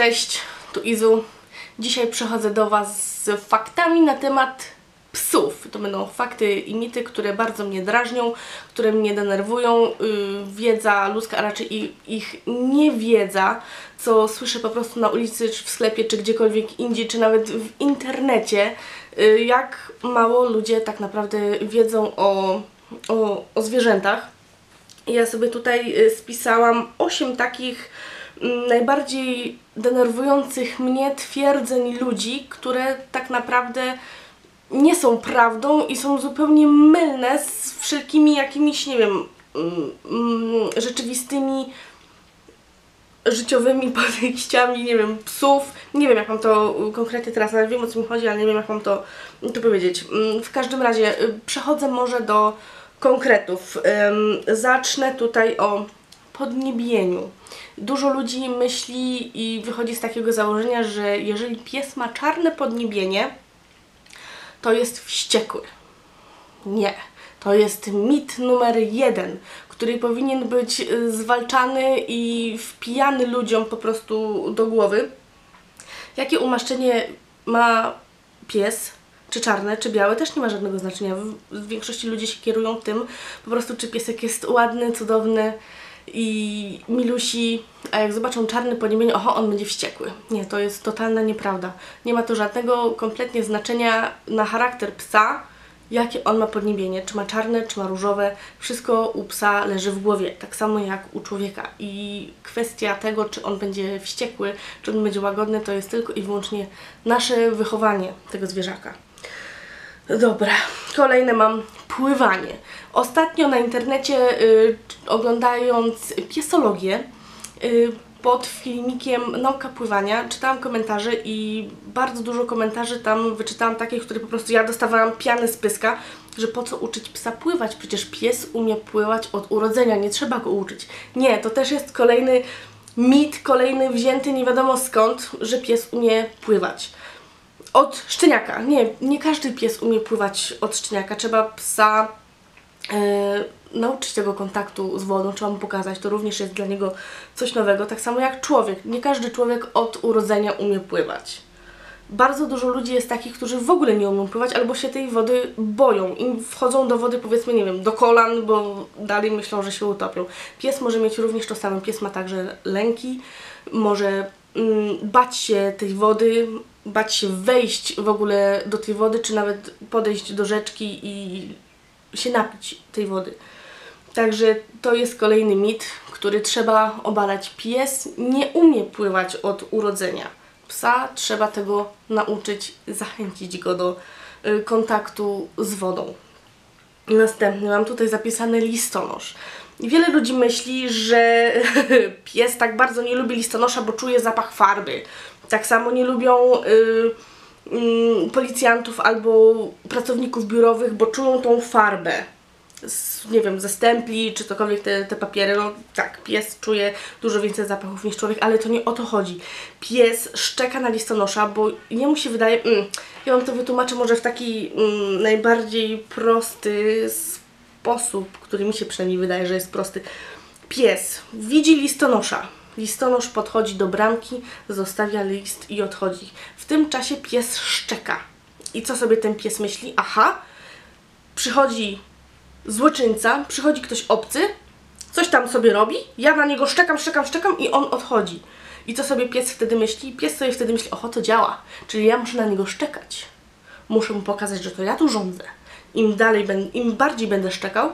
Cześć, tu Izu. Dzisiaj przychodzę do Was z faktami na temat psów. To będą fakty i mity, które bardzo mnie drażnią, które mnie denerwują. Yy, wiedza ludzka, a raczej ich niewiedza, co słyszę po prostu na ulicy, czy w sklepie, czy gdziekolwiek indziej, czy nawet w internecie, yy, jak mało ludzie tak naprawdę wiedzą o, o, o zwierzętach. Ja sobie tutaj y, spisałam 8 takich najbardziej denerwujących mnie twierdzeń ludzi, które tak naprawdę nie są prawdą i są zupełnie mylne z wszelkimi jakimiś, nie wiem, mm, mm, rzeczywistymi życiowymi podejściami, nie wiem, psów. Nie wiem, jak mam to konkretnie teraz, ale wiem o co mi chodzi, ale nie wiem, jak mam to, to powiedzieć. Mm, W każdym razie y, przechodzę może do konkretów. Zacznę tutaj o podniebieniu. Dużo ludzi myśli i wychodzi z takiego założenia, że jeżeli pies ma czarne podniebienie, to jest wściekły. Nie. To jest mit numer jeden, który powinien być y, zwalczany i wpijany ludziom po prostu do głowy. Jakie umaszczenie ma pies, czy czarne, czy białe, też nie ma żadnego znaczenia. W, większości ludzie się kierują tym, po prostu czy piesek jest ładny, cudowny i milusi, a jak zobaczą czarny podniebienie, oho, on będzie wściekły. Nie, to jest totalna nieprawda. Nie ma to żadnego kompletnie znaczenia na charakter psa, jakie on ma podniebienie, czy ma czarne, czy ma różowe, wszystko u psa leży w głowie, tak samo jak u człowieka. I kwestia tego, czy on będzie wściekły, czy on będzie łagodny, to jest tylko i wyłącznie nasze wychowanie tego zwierzaka. Dobra, kolejne mam pływanie. Ostatnio na internecie y, oglądając piesologię y, pod filmikiem Nauka Pływania czytałam komentarze i bardzo dużo komentarzy tam wyczytałam takich, które po prostu ja dostawałam piany z pyska, że po co uczyć psa pływać, przecież pies umie pływać od urodzenia, nie trzeba go uczyć. Nie, to też jest kolejny mit, kolejny wzięty nie wiadomo skąd, że pies umie pływać od szczeniaka. Nie, nie każdy pies umie pływać od szczeniaka. Trzeba psa e, nauczyć tego kontaktu z wodą, trzeba mu pokazać. To również jest dla niego coś nowego. Tak samo jak człowiek. Nie każdy człowiek od urodzenia umie pływać. Bardzo dużo ludzi jest takich, którzy w ogóle nie umieją pływać albo się tej wody boją i wchodzą do wody powiedzmy, nie wiem, do kolan, bo dalej myślą, że się utopią. Pies może mieć również to samo. Pies ma także lęki, może mm, bać się tej wody, bać się wejść w ogóle do tej wody, czy nawet podejść do rzeczki i się napić tej wody. Także to jest kolejny mit, który trzeba obalać. Pies nie umie pływać od urodzenia. Psa trzeba tego nauczyć, zachęcić go do y, kontaktu z wodą. Następny mam tutaj zapisany listonosz. Wiele ludzi myśli, że pies tak bardzo nie lubi listonosza, bo czuje zapach farby. Tak samo nie lubią y, mm, policjantów albo pracowników biurowych, bo czują tą farbę. Z, nie wiem, ze stempli czy cokolwiek te, te papiery. No tak, pies czuje dużo więcej zapachów niż człowiek, ale to nie o to chodzi. Pies szczeka na listonosza, bo jemu się wydaje. Mm, ja wam to wytłumaczę może w taki mm, najbardziej prosty sposób, który mi się przynajmniej wydaje, że jest prosty. Pies widzi listonosza. Listonosz podchodzi do bramki, zostawia list i odchodzi. W tym czasie pies szczeka. I co sobie ten pies myśli? Aha, przychodzi złoczyńca, przychodzi ktoś obcy, coś tam sobie robi, ja na niego szczekam, szczekam, szczekam i on odchodzi. I co sobie pies wtedy myśli? Pies sobie wtedy myśli, oho, to działa, czyli ja muszę na niego szczekać. Muszę mu pokazać, że to ja tu rządzę. Im dalej, im bardziej będę szczekał,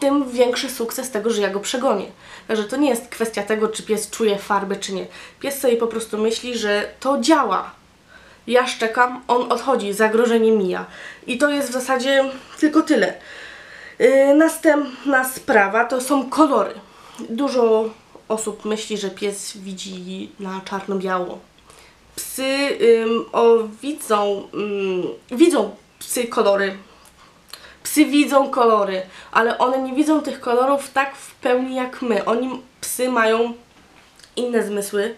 tym większy sukces tego, że ja go przegonię. Także to nie jest kwestia tego, czy pies czuje farbę, czy nie. Pies sobie po prostu myśli, że to działa. Ja szczekam, on odchodzi, zagrożenie mija. I to jest w zasadzie tylko tyle. Yy, następna sprawa to są kolory. Dużo osób myśli, że pies widzi na czarno-biało. Psy ym, o, widzą, ym, widzą psy kolory. Psy widzą kolory, ale one nie widzą tych kolorów tak w pełni jak my. Oni, psy mają inne zmysły,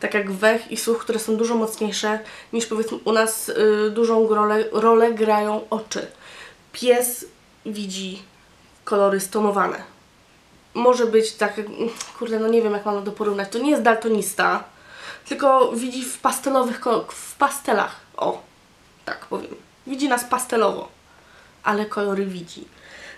tak jak wech i słuch, które są dużo mocniejsze niż powiedzmy u nas y, dużą rolę, rolę grają oczy. Pies widzi kolory stonowane. Może być tak, kurde, no nie wiem jak mam to porównać. To nie jest daltonista, tylko widzi w pastelowych, w pastelach. O, tak powiem. Widzi nas pastelowo, ale kolory widzi.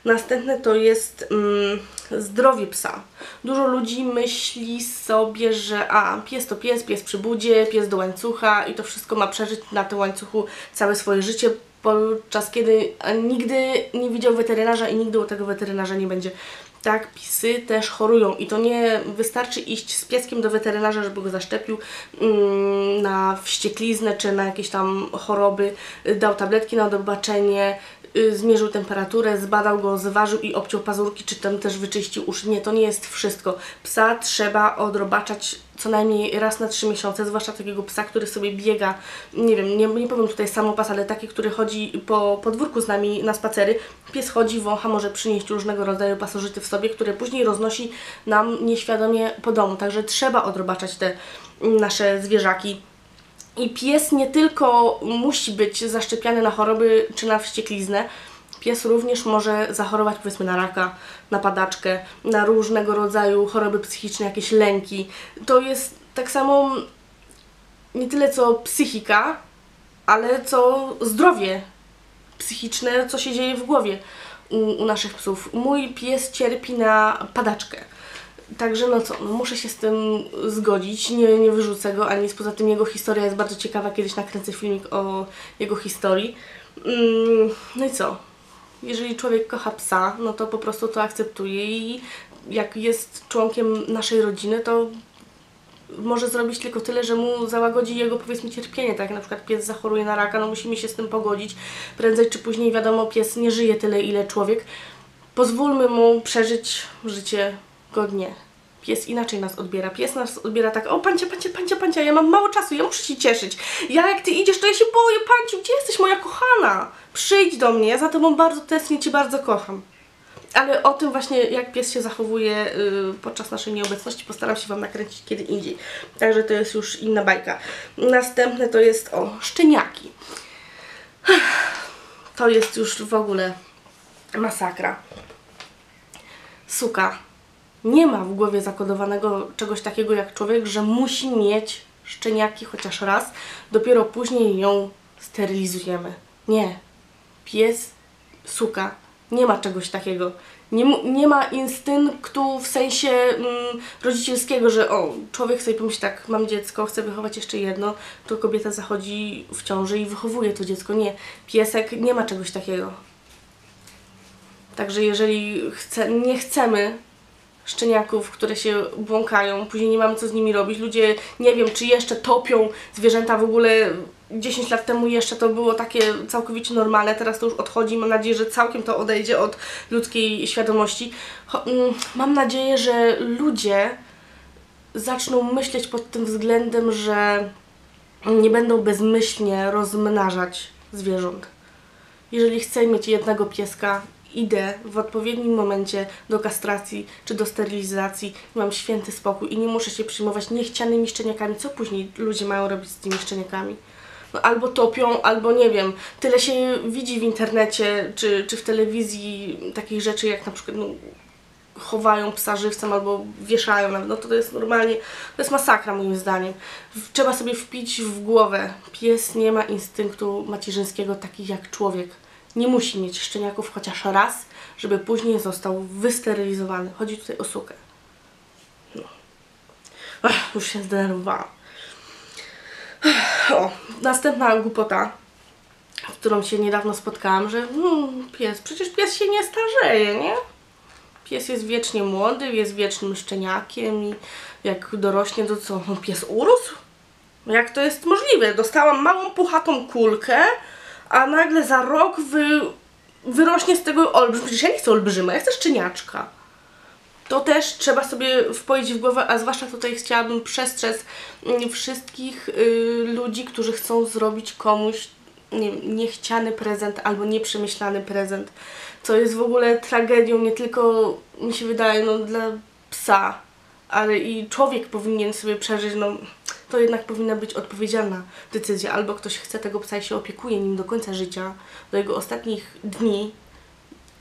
Następne to jest mm, zdrowie psa. Dużo ludzi myśli sobie, że a, pies to pies, pies przy budzie, pies do łańcucha i to wszystko ma przeżyć na tym łańcuchu całe swoje życie, podczas kiedy nigdy nie widział weterynarza i nigdy u tego weterynarza nie będzie. Tak, psy też chorują i to nie wystarczy iść z pieskiem do weterynarza, żeby go zaszczepił mm, na wściekliznę czy na jakieś tam choroby, dał tabletki na odobaczenie, zmierzył temperaturę, zbadał go, zważył i obciął pazurki, czy tam też wyczyścił uszy. Nie, to nie jest wszystko. Psa trzeba odrobaczać co najmniej raz na trzy miesiące, zwłaszcza takiego psa, który sobie biega, nie wiem, nie, nie powiem tutaj samopas, ale taki, który chodzi po podwórku z nami na spacery. Pies chodzi, wącha, może przynieść różnego rodzaju pasożyty w sobie, które później roznosi nam nieświadomie po domu. Także trzeba odrobaczać te nasze zwierzaki. I pies nie tylko musi być zaszczepiany na choroby czy na wściekliznę, pies również może zachorować powiedzmy na raka, na padaczkę, na różnego rodzaju choroby psychiczne, jakieś lęki. To jest tak samo nie tyle co psychika, ale co zdrowie psychiczne, co się dzieje w głowie u, u naszych psów. Mój pies cierpi na padaczkę. Także no co, no muszę się z tym zgodzić, nie, nie wyrzucę go, ani. Poza tym jego historia jest bardzo ciekawa, kiedyś nakręcę filmik o jego historii. Mm, no i co? Jeżeli człowiek kocha psa, no to po prostu to akceptuje i jak jest członkiem naszej rodziny, to może zrobić tylko tyle, że mu załagodzi jego powiedzmy cierpienie, tak jak na przykład pies zachoruje na raka, no musimy się z tym pogodzić. Prędzej czy później wiadomo, pies nie żyje tyle ile człowiek. Pozwólmy mu przeżyć życie godnie. Pies inaczej nas odbiera. Pies nas odbiera tak, o pancia, pancia, pancia, pancia, ja mam mało czasu, ja muszę się cieszyć. Ja jak ty idziesz, to ja się boję, panciu, gdzie jesteś moja kochana? Przyjdź do mnie, ja za tobą bardzo tęsknię, cię bardzo kocham. Ale o tym właśnie, jak pies się zachowuje y, podczas naszej nieobecności, postaram się Wam nakręcić kiedy indziej. Także to jest już inna bajka. Następne to jest o szczeniaki. To jest już w ogóle masakra. Suka nie ma w głowie zakodowanego czegoś takiego jak człowiek, że musi mieć szczeniaki chociaż raz, dopiero później ją sterylizujemy. Nie. Pies, suka, nie ma czegoś takiego. Nie, nie ma instynktu w sensie mm, rodzicielskiego, że o, człowiek sobie pomyśli tak, mam dziecko, chcę wychować jeszcze jedno, to kobieta zachodzi w ciąży i wychowuje to dziecko. Nie. Piesek nie ma czegoś takiego. Także jeżeli chce, nie chcemy szczeniaków, które się błąkają, później nie mamy co z nimi robić. Ludzie nie wiem, czy jeszcze topią zwierzęta w ogóle. 10 lat temu jeszcze to było takie całkowicie normalne, teraz to już odchodzi. Mam nadzieję, że całkiem to odejdzie od ludzkiej świadomości. Mm, Mam nadzieję, że ludzie zaczną myśleć pod tym względem, że nie będą bezmyślnie rozmnażać zwierząt. Jeżeli chcę mieć jednego pieska, idę w odpowiednim momencie do kastracji czy do sterylizacji, mam święty spokój i nie muszę się przyjmować niechcianymi szczeniakami. Co później ludzie mają robić z tymi szczeniakami? No, albo topią, albo nie wiem. Tyle się widzi w internecie czy, czy w telewizji takich rzeczy, jak na przykład no, chowają psa żywcem albo wieszają no to to jest normalnie, to jest masakra moim zdaniem. Trzeba sobie wpić w głowę, pies nie ma instynktu macierzyńskiego takich jak człowiek. Nie musi mieć szczeniaków chociaż raz, żeby później został wysterylizowany. Chodzi tutaj o sukę. No. Ach, już się zdenerwowałam. O, następna głupota, z którą się niedawno spotkałam, że hmm, pies, przecież pies się nie starzeje, nie? Pies jest wiecznie młody, jest wiecznym szczeniakiem i jak dorośnie, to co, pies urósł? Jak to jest możliwe? Dostałam małą, puchatą kulkę, a nagle za rok wy, wyrośnie z tego olbrzym. Przecież ja nie chcę olbrzyma, ja chcę szczeniaczka. To też trzeba sobie wpoić w głowę, a zwłaszcza tutaj chciałabym przestrzec mm, wszystkich y, ludzi, którzy chcą zrobić komuś nie, niechciany prezent albo nieprzemyślany prezent, co jest w ogóle tragedią nie tylko, mi się wydaje, no, dla psa, ale i człowiek powinien sobie przeżyć, no to jednak powinna być odpowiedzialna decyzja. Albo ktoś chce tego psa i się opiekuje nim do końca życia, do jego ostatnich dni,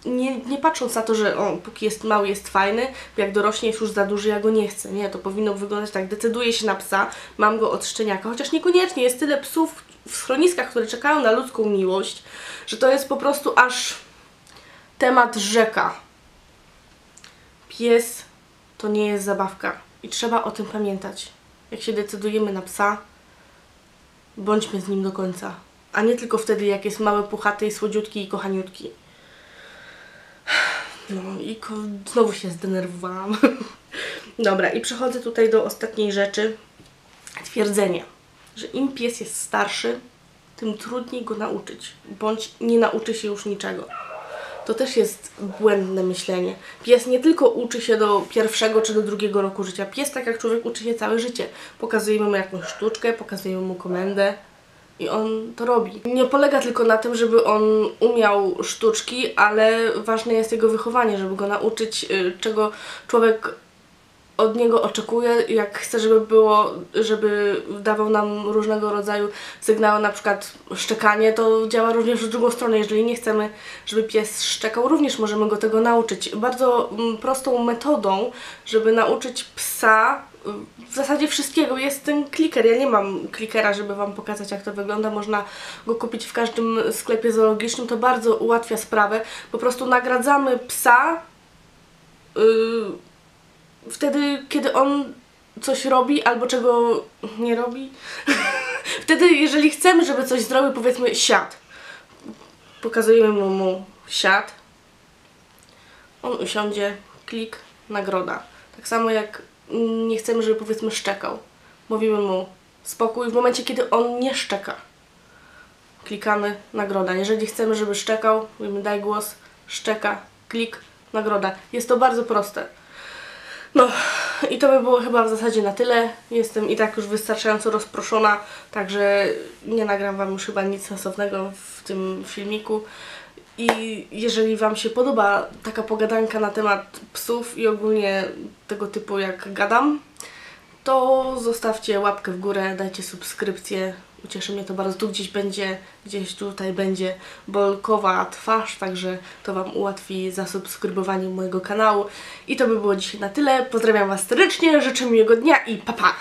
nie, nie patrząc na to, że on póki jest mały jest fajny, jak dorośnie jest już za duży, ja go nie chcę. Nie, to powinno wyglądać tak, decyduję się na psa, mam go od szczeniaka, chociaż niekoniecznie, jest tyle psów w schroniskach, które czekają na ludzką miłość, że to jest po prostu aż temat rzeka. Pies to nie jest zabawka i trzeba o tym pamiętać. Jak się decydujemy na psa, bądźmy z nim do końca. A nie tylko wtedy, jak jest mały, puchaty słodziutki i kochaniutki. No i ko- znowu się zdenerwowałam. Dobra, i przechodzę tutaj do ostatniej rzeczy. Twierdzenie, że im pies jest starszy, tym trudniej go nauczyć, bądź nie nauczy się już niczego. To też jest błędne myślenie. Pies nie tylko uczy się do pierwszego czy do drugiego roku życia. Pies, tak jak człowiek, uczy się całe życie. Pokazujemy mu jakąś sztuczkę, pokazujemy mu komendę i on to robi. Nie polega tylko na tym, żeby on umiał sztuczki, ale ważne jest jego wychowanie, żeby go nauczyć, y, czego człowiek od niego oczekuje, jak chce, żeby było, żeby dawał nam różnego rodzaju sygnały, na przykład szczekanie, to działa również w drugą stronę. Jeżeli nie chcemy, żeby pies szczekał, również możemy go tego nauczyć. Bardzo mm, prostą metodą, żeby nauczyć psa w zasadzie wszystkiego jest ten kliker. Ja nie mam klikera, żeby Wam pokazać, jak to wygląda. Można go kupić w każdym sklepie zoologicznym. To bardzo ułatwia sprawę. Po prostu nagradzamy psa yy, wtedy, kiedy on coś robi albo czego nie robi. wtedy, jeżeli chcemy, żeby coś zrobił, powiedzmy siad. Pokazujemy mu, mu siad. On usiądzie, klik, nagroda. Tak samo jak nie chcemy, żeby powiedzmy szczekał. Mówimy mu spokój w momencie, kiedy on nie szczeka. Klikamy nagroda. Jeżeli chcemy, żeby szczekał, mówimy daj głos, szczeka, klik, nagroda. Jest to bardzo proste. No i to by było chyba w zasadzie na tyle. Jestem i tak już wystarczająco rozproszona, także nie nagram Wam już chyba nic sensownego w tym filmiku. I jeżeli Wam się podoba taka pogadanka na temat psów i ogólnie tego typu jak gadam, to zostawcie łapkę w górę, dajcie subskrypcję. Ucieszy mnie to bardzo. Tu gdzieś będzie, gdzieś tutaj będzie bolkowa twarz, także to Wam ułatwi zasubskrybowanie mojego kanału. I to by było dzisiaj na tyle. Pozdrawiam Was serdecznie, życzę miłego dnia i pa pa!